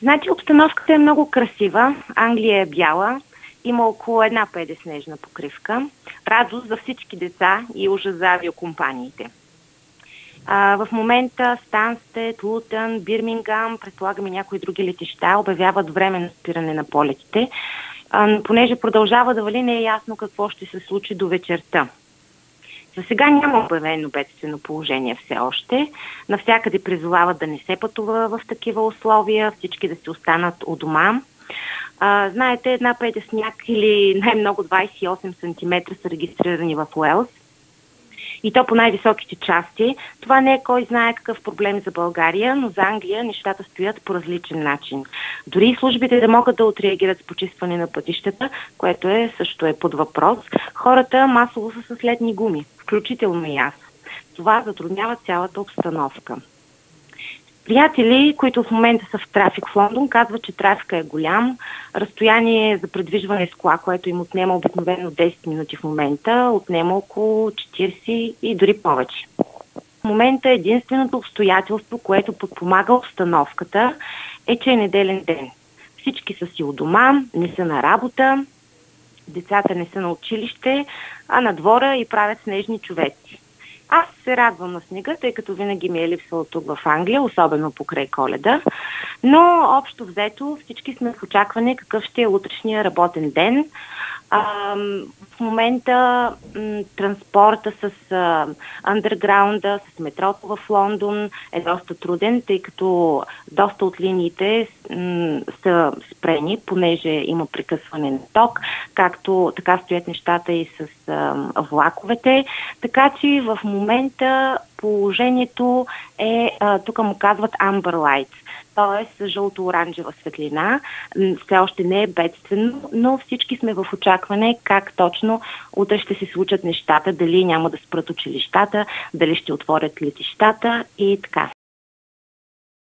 Значи обстановката е много красива. Англия е бяла. Има около една снежна покривка. Радост за всички деца и ужас за авиокомпаниите. А, в момента Станстед, Лутън, Бирмингам, предполагаме някои други летища, обявяват временно спиране на полетите. А, понеже продължава да вали, не е ясно какво ще се случи до вечерта. За сега няма обявено бедствено положение все още. Навсякъде призовават да не се пътува в такива условия, всички да се останат у дома. А, знаете, една педе сняг или най-много 28 см са регистрирани в Уелс и то по най-високите части. Това не е кой знае какъв проблем за България, но за Англия нещата стоят по различен начин. Дори службите да могат да отреагират с почистване на пътищата, което е също е под въпрос, хората масово са с летни гуми, включително и аз. Това затруднява цялата обстановка. Приятели, които в момента са в трафик в Лондон, казват, че трафика е голям. Разстояние за предвижване с кола, което им отнема обикновено 10 минути в момента, отнема около 40 и дори повече. В момента единственото обстоятелство, което подпомага обстановката, е, че е неделен ден. Всички са си у дома, не са на работа, децата не са на училище, а на двора и правят снежни човеци. Аз се радвам на снега, тъй като винаги ми е липсвал тук в Англия, особено покрай коледа. Но общо взето всички сме в очакване какъв ще е утрешния работен ден. А, в момента м, транспорта с а, андерграунда, с метрото в Лондон е доста труден, тъй като доста от линиите м, са спрени, понеже има прекъсване на ток, както така стоят нещата и с влаковете. Така че в момента положението е, тук му казват Amber Lights т.е. жълто-оранжева светлина. Все още не е бедствено, но всички сме в очакване как точно утре ще се случат нещата, дали няма да спрат училищата, дали ще отворят летищата и така.